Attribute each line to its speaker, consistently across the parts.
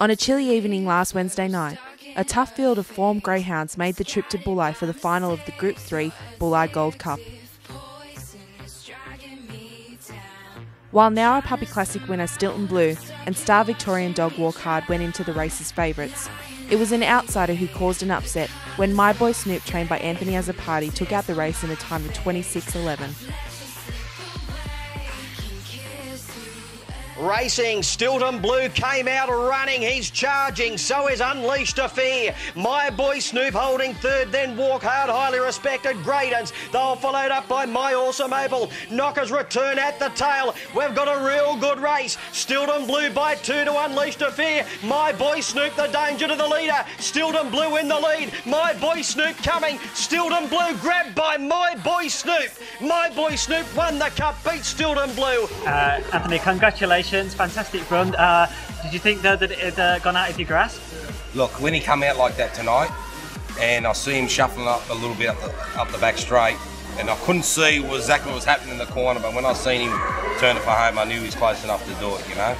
Speaker 1: On a chilly evening last Wednesday night, a tough field of form greyhounds made the trip to Bulli for the final of the Group 3 Bulli Gold Cup. While Nowra Puppy Classic winner Stilton Blue and star Victorian dog Walk Hard went into the race's favourites, it was an outsider who caused an upset when My Boy Snoop, trained by Anthony Azzopardi, took out the race in a time of 26.11.
Speaker 2: Racing, Stilton Blue came out running. He's charging. So is Unleashed a Fear. My boy Snoop holding third. Then Walk Hard, highly respected. Gradens. They'll followed up by My Awesome Apple. Knockers return at the tail. We've got a real good race. Stilton Blue by two to Unleashed a Fear. My boy Snoop the danger to the leader. Stilton Blue in the lead. My boy Snoop coming. Stilton Blue grabbed by My boy Snoop. My boy Snoop won the cup. Beat Stilton Blue.
Speaker 3: Uh, Anthony, congratulations congratulations, fantastic run. Uh, did you think though that it had uh, gone out of your grasp?
Speaker 4: Look, when he come out like that tonight, and I see him shuffling up a little bit up the, up the back straight, and I couldn't see what exactly what was happening in the corner, but when I seen him turn it for home, I knew he was close enough to do it, you know.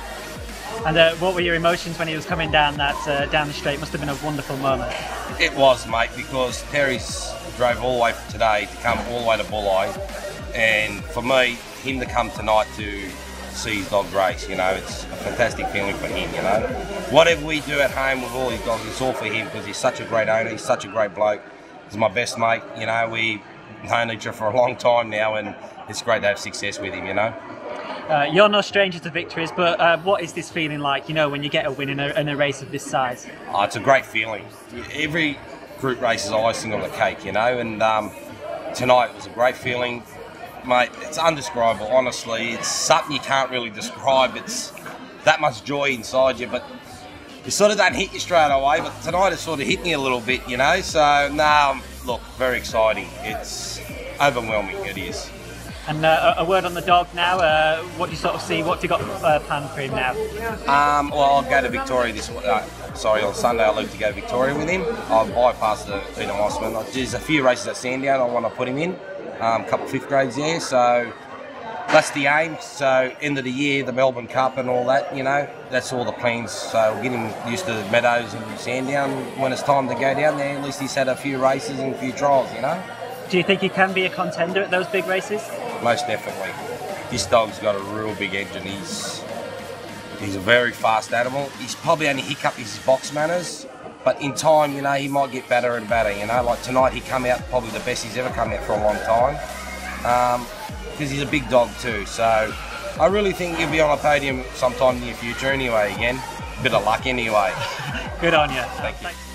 Speaker 3: And uh, what were your emotions when he was coming down that uh, down the straight? Must have been a wonderful moment.
Speaker 4: It was, mate, because Terry's drove all the way today to come all the way to Bulli, and for me, him to come tonight to see his dog race. You know, it's a fantastic feeling for him. You know, whatever we do at home with all his dogs, it's all for him because he's such a great owner. He's such a great bloke. He's my best mate. You know, we've known each other for a long time now, and it's great to have success with him. You know.
Speaker 3: Uh, you're no stranger to victories, but uh, what is this feeling like? You know, when you get a win in a, in a race of this size.
Speaker 4: Oh, it's a great feeling. Every group race is icing on the cake, you know, and um, tonight was a great feeling mate, it's undescribable, honestly. It's something you can't really describe. It's that much joy inside you, but it sort of don't hit you straight away. But tonight it sort of hit me a little bit, you know. So, no, look, very exciting. It's overwhelming, it is.
Speaker 3: And uh, a word on the dog now. Uh, what do you sort of see? What do you got uh, planned for him now?
Speaker 4: Um, well, I'll go to Victoria this. Uh, sorry, on Sunday I'll leave to go to Victoria with him. I'll bypass the Peter Mossman. There's a few races at Sandown I want to put him in um, a couple of fifth grades there. So that's the aim. So end of the year, the Melbourne Cup and all that, you know, that's all the plans. So we'll get him used to the meadows and Sandown. When it's time to go down there, at least he's had a few races and a few trials, you know.
Speaker 3: Do you think he can be a contender at those big races?
Speaker 4: Most definitely. This dog's got a real big engine. He's he's a very fast animal. He's probably only hiccuped his box manners but in time, you know, he might get better and better. You know, like tonight, he come out probably the best he's ever come out for a long time because um, he's a big dog too. So I really think he'll be on a podium sometime in the near future. Anyway, again, bit of luck anyway.
Speaker 3: Good on you.
Speaker 4: Thank you.